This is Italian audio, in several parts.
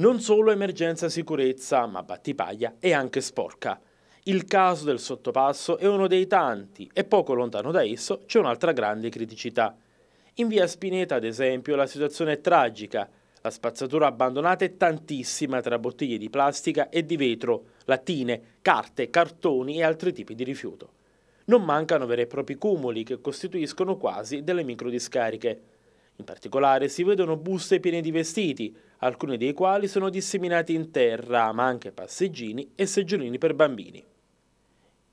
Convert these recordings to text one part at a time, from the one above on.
Non solo emergenza sicurezza, ma Battipaglia è anche sporca. Il caso del sottopasso è uno dei tanti e poco lontano da esso c'è un'altra grande criticità. In via Spineta, ad esempio, la situazione è tragica. La spazzatura abbandonata è tantissima tra bottiglie di plastica e di vetro, lattine, carte, cartoni e altri tipi di rifiuto. Non mancano veri e propri cumuli che costituiscono quasi delle microdiscariche. In particolare si vedono buste piene di vestiti, alcuni dei quali sono disseminati in terra, ma anche passeggini e seggiolini per bambini.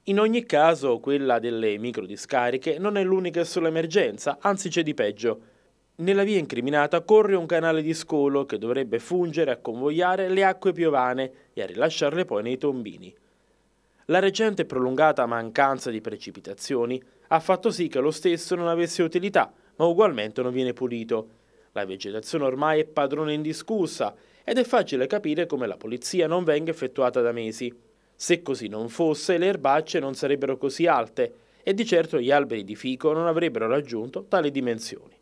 In ogni caso, quella delle microdiscariche non è l'unica e sola emergenza, anzi c'è di peggio. Nella via incriminata corre un canale di scolo che dovrebbe fungere a convogliare le acque piovane e a rilasciarle poi nei tombini. La recente e prolungata mancanza di precipitazioni ha fatto sì che lo stesso non avesse utilità, ma ugualmente non viene pulito. La vegetazione ormai è padrona indiscussa ed è facile capire come la pulizia non venga effettuata da mesi. Se così non fosse, le erbacce non sarebbero così alte e di certo gli alberi di fico non avrebbero raggiunto tali dimensioni.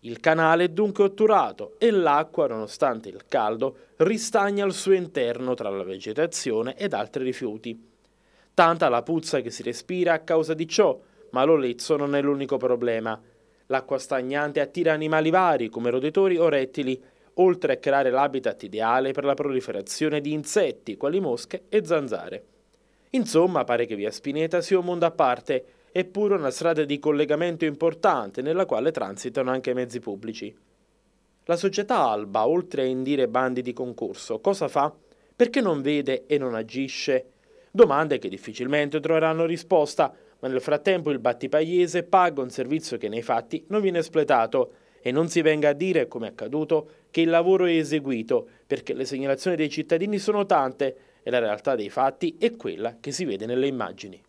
Il canale è dunque otturato e l'acqua, nonostante il caldo, ristagna al suo interno tra la vegetazione ed altri rifiuti. Tanta la puzza che si respira a causa di ciò, ma l'olezzo non è l'unico problema. L'acqua stagnante attira animali vari come roditori o rettili oltre a creare l'habitat ideale per la proliferazione di insetti quali mosche e zanzare. Insomma, pare che Via Spineta sia un mondo a parte, eppure una strada di collegamento importante nella quale transitano anche mezzi pubblici. La società Alba, oltre a indire bandi di concorso, cosa fa? Perché non vede e non agisce? Domande che difficilmente troveranno risposta, ma nel frattempo il battipagliese paga un servizio che nei fatti non viene espletato e non si venga a dire, come è accaduto, che il lavoro è eseguito, perché le segnalazioni dei cittadini sono tante e la realtà dei fatti è quella che si vede nelle immagini.